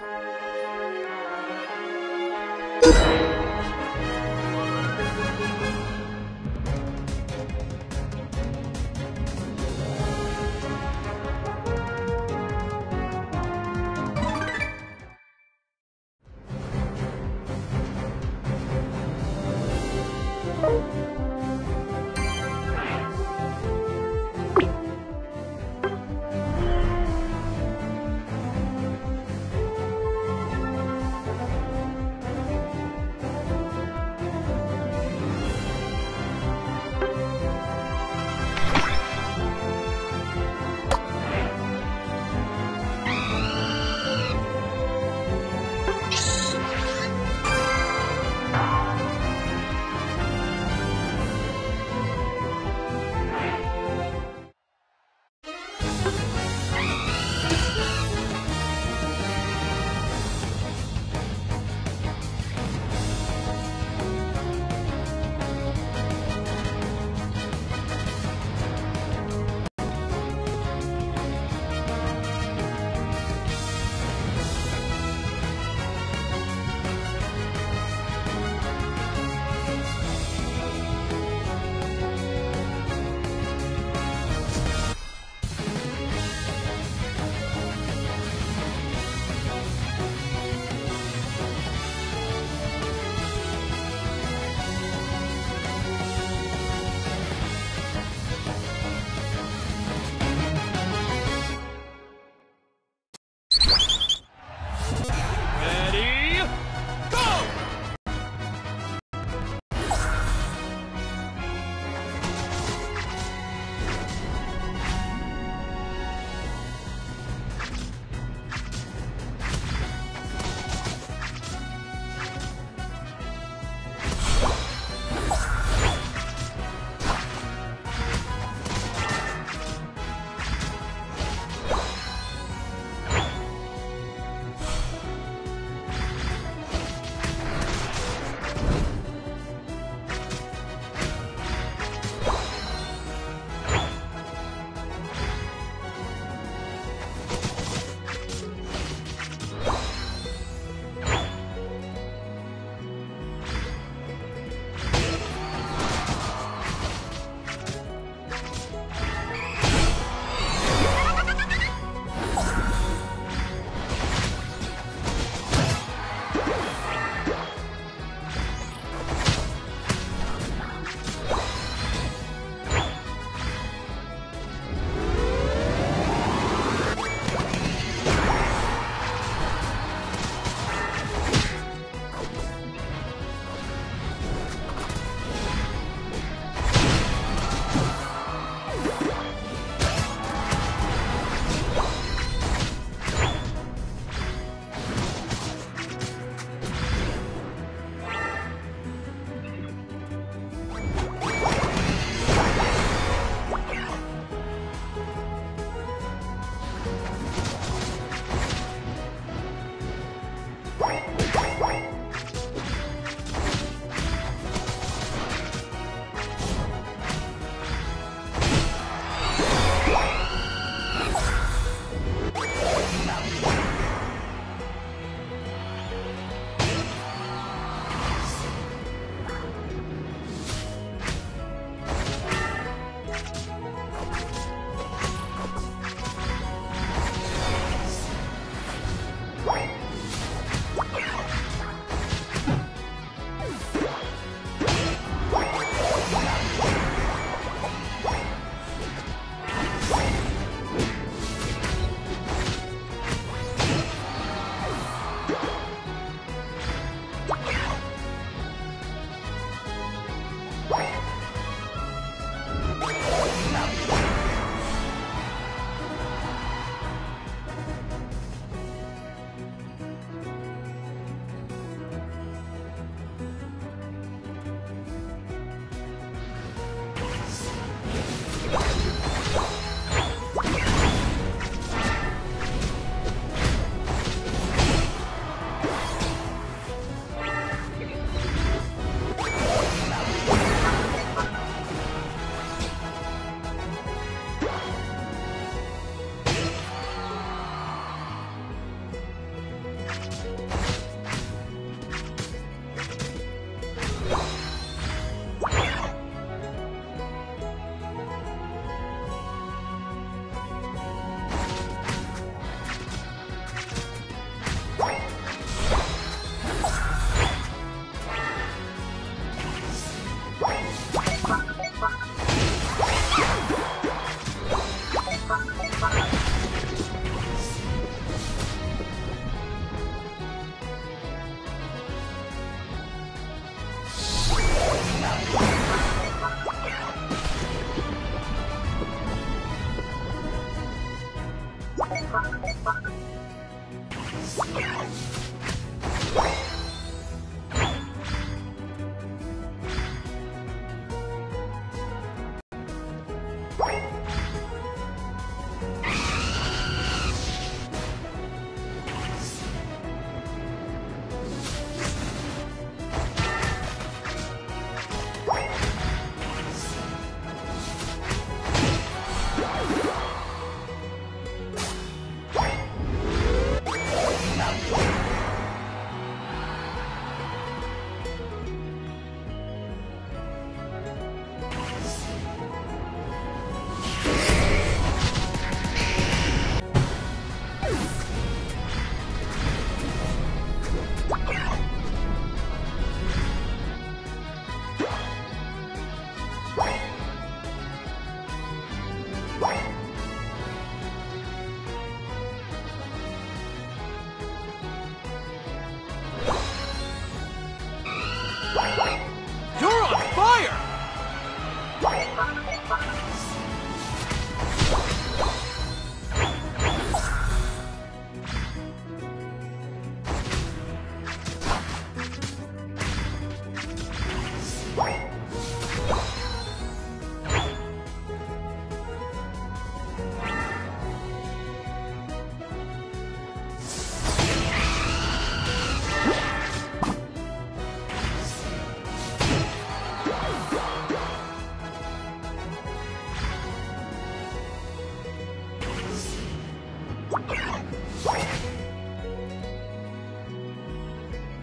you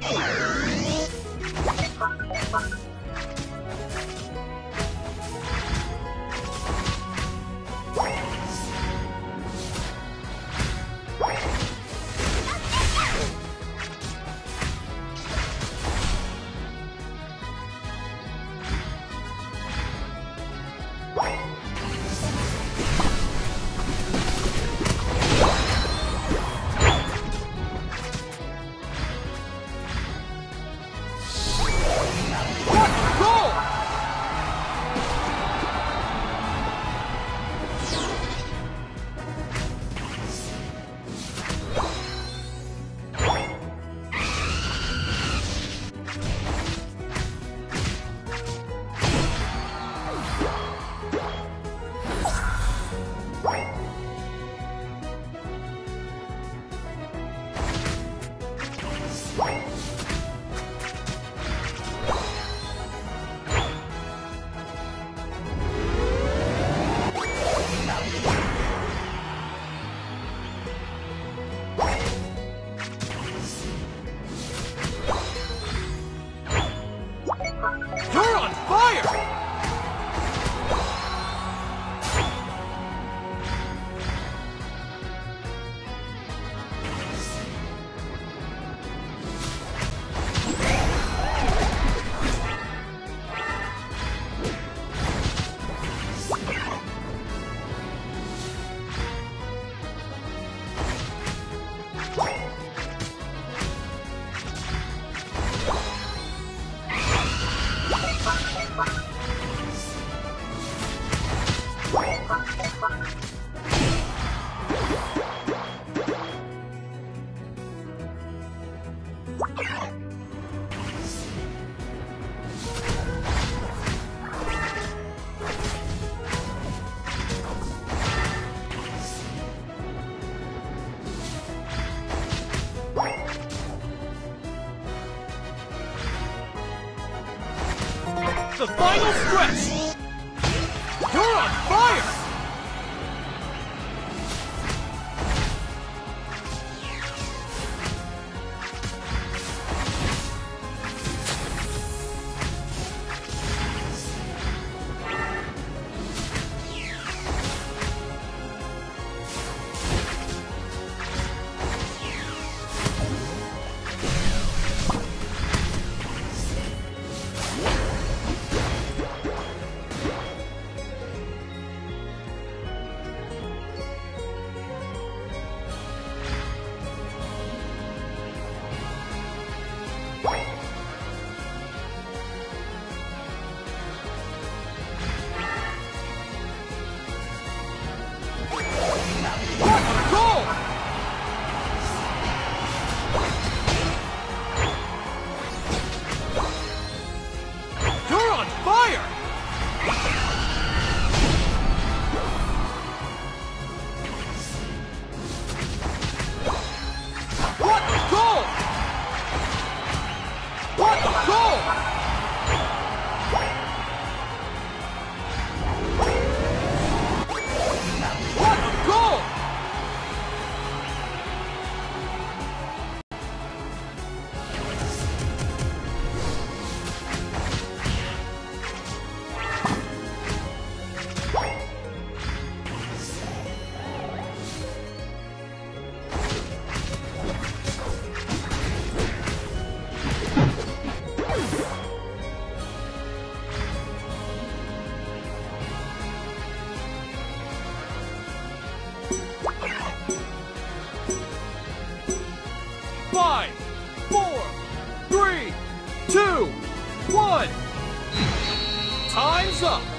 Bye. The final stretch! You're on fire! Four, three, two, one. Time's up.